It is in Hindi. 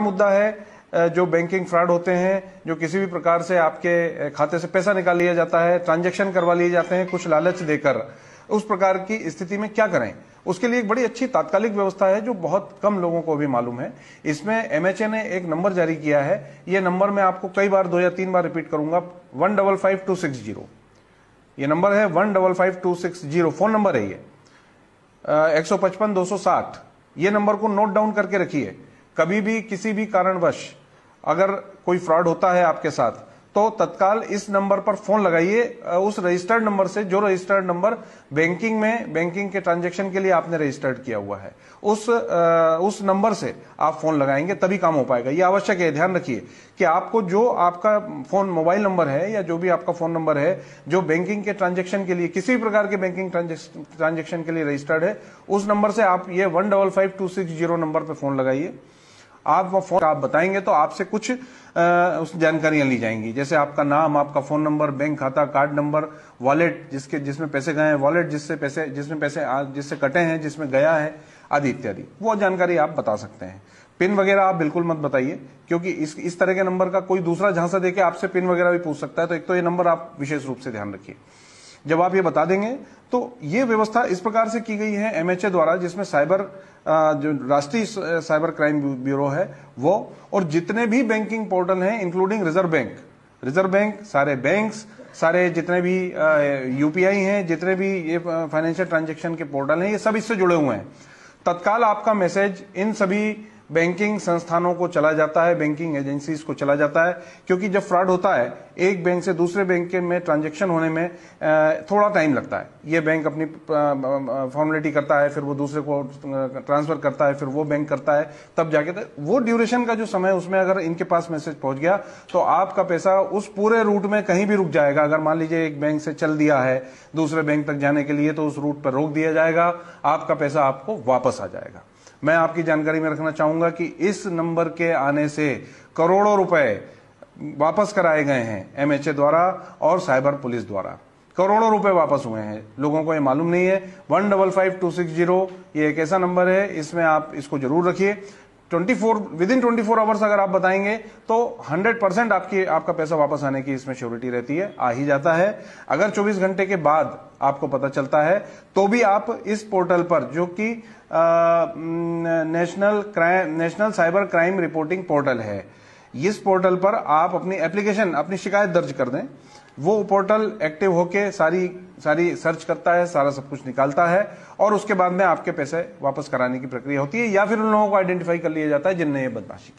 मुद्दा है जो बैंकिंग फ्रॉड होते हैं, जो किसी भी प्रकार से आपके खाते से पैसा निकाल लिया जाता है ट्रांजेक्शन करवा लिए जाते हैं, कुछ लालच देकर, उस प्रकार की स्थिति में क्या करें? उसके लिए एक बड़ी अच्छी तात्कालिक व्यवस्था है, जो बहुत कम लोगों को भी मालूम है। इसमें एमएचए ने एक नंबर जारी किया है। ये नंबर मैं आपको कई बार, दो या तीन बार रिपीट करूँगा। One double five two six zero. ये नंबर है one double five two six zero. Phone number है ये। एक सौ पचपन, दो सौ साठ। ये नंबर को नोट डाउन करके रखिए। कभी भी, किसी भी कारणवश अगर कोई फ्रॉड होता है आपके साथ तो तत्काल इस नंबर पर फ़ोन लगाइए। उस रजिस्टर्ड नंबर से, जो रजिस्टर्ड नंबर बैंकिंग में, बैंकिंग के ट्रांजैक्शन के लिए आपने रजिस्टर्ड किया हुआ है, उस उस नंबर से आप फ़ोन लगाएँगे, तभी काम हो पाएगा। ये आवश्यक है, ध्यान रखिए कि आपको जो आपका फ़ोन, मोबाइल नंबर है, या जो भी आपका फ़ोन नंबर है, जो बैंकिंग के ट्रांजेक्शन के लिए, किसी भी प्रकार के बैंकिंग ट्रांजेक्शन के लिए रजिस्टर्ड है, उस नंबर से आप ये वन नंबर पर फ़ोन लगाइए। आप वो फ़ोन आप बताएँगे तो आपसे कुछ उस जानकारियाँ ली जाएँगी। जैसे आपका नाम, आपका फ़ोन नंबर बैंक खाता कार्ड नंबर वॉलेट जिसके, जिसमें पैसे गए हैं वॉलेट जिससे पैसे, जिसमें पैसे जिससे कटे हैं, जिसमें गया है, आदि इत्यादि। वो जानकारी आप बता सकते हैं। पिन वगैरह आप बिल्कुल मत बताइए, क्योंकि इस इस तरह के नंबर का कोई दूसरा झांसा देके आपसे पिन वगैरह भी पूछ सकता है तो एक तो ये नंबर आप विशेष रूप से ध्यान रखिए। जब आप ये बता देंगे तो ये व्यवस्था इस प्रकार से की गई है एमएचए द्वारा, जिसमें साइबर जो राष्ट्रीय साइबर क्राइम ब्यूरो है, वो, और जितने भी बैंकिंग पोर्टल हैं, including reserve bank. Reserve bank, सारे बैंक्स, सारे जितने भी यूपीआई हैं, जितने भी ये फाइनेंशियल ट्रांजेक्शन के पोर्टल हैं, ये सब इससे जुड़े हुए हैं। तत्काल आपका मैसेज इन सभी बैंकिंग संस्थानों को चला जाता है, बैंकिंग एजेंसीज को चला जाता है, क्योंकि जब फ्रॉड होता है, एक बैंक से दूसरे बैंक में ट्रांजेक्शन होने में थोड़ा टाइम लगता है। ये बैंक अपनी फॉर्मेलिटी करता है, फिर वो दूसरे को ट्रांसफ़र करता है, फिर वो बैंक करता है, तब जाके तो वो ड्यूरेशन का जो समय उसमें अगर इनके पास मैसेज पहुँच गया तो आपका पैसा उस पूरे रूट में कहीं भी रुक जाएगा। अगर मान लीजिए एक बैंक से चल दिया है, दूसरे बैंक तक जाने के लिए तो उस रूट पर रोक दिया जाएगा, आपका पैसा आपको वापस आ जाएगा। मैं आपकी जानकारी में रखना चाहूँगा कि इस नंबर के आने से करोड़ों रुपए वापस कराए गए हैं एमएचए द्वारा और साइबर पुलिस द्वारा। करोड़ों रुपए वापस हुए हैं। लोगों को ये मालूम नहीं है। One double five two six zero, ये एक ऐसा नंबर है। इसमें आप इसको ज़रूर रखिए। 24 विद इन 24 आवर्स अगर आप बताएँगे तो 100 परसेंट आपकी, आपका पैसा वापस आने की इसमें श्योरिटी रहती है, आ ही जाता है। अगर 24 घंटे के बाद आपको पता चलता है तो भी आप इस पोर्टल पर, जो कि national crime national cyber crime reporting portal है, इस पोर्टल पर आप अपनी एप्लीकेशन अपनी शिकायत दर्ज कर दें। वो पोर्टल एक्टिव होके सारी सारी सर्च करता है, सारा सब कुछ निकालता है और उसके बाद में आपके पैसे वापस कराने की प्रक्रिया होती है या फिर उन लोगों को आइडेंटिफाई कर लिया जाता है जिनने ये बदमाशी की।